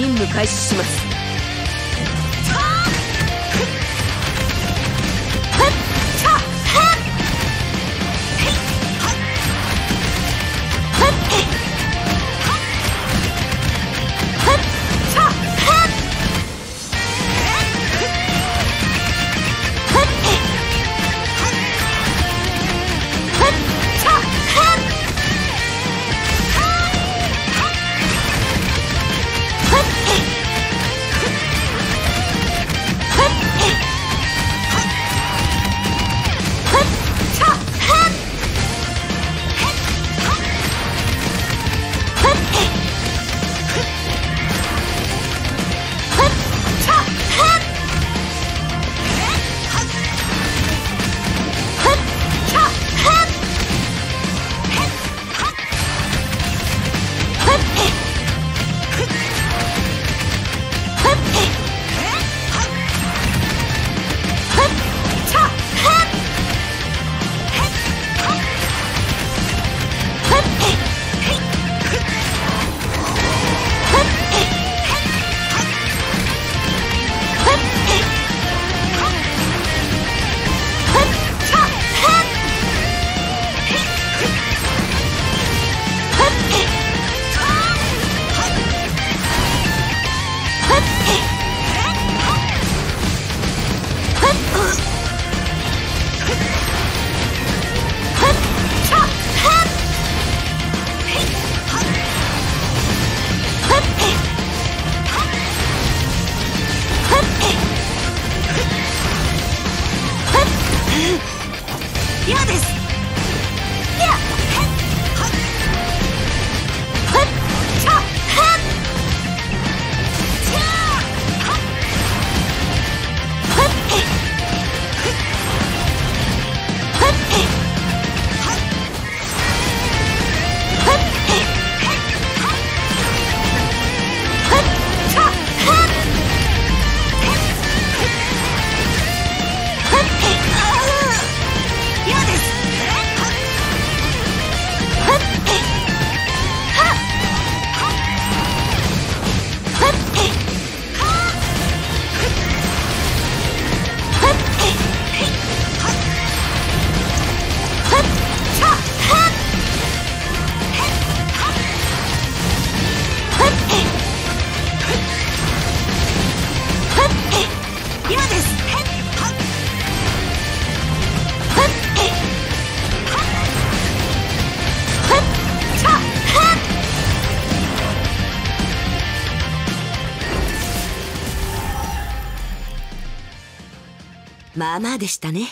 任務開始します。嫌ですまあまあでしたね。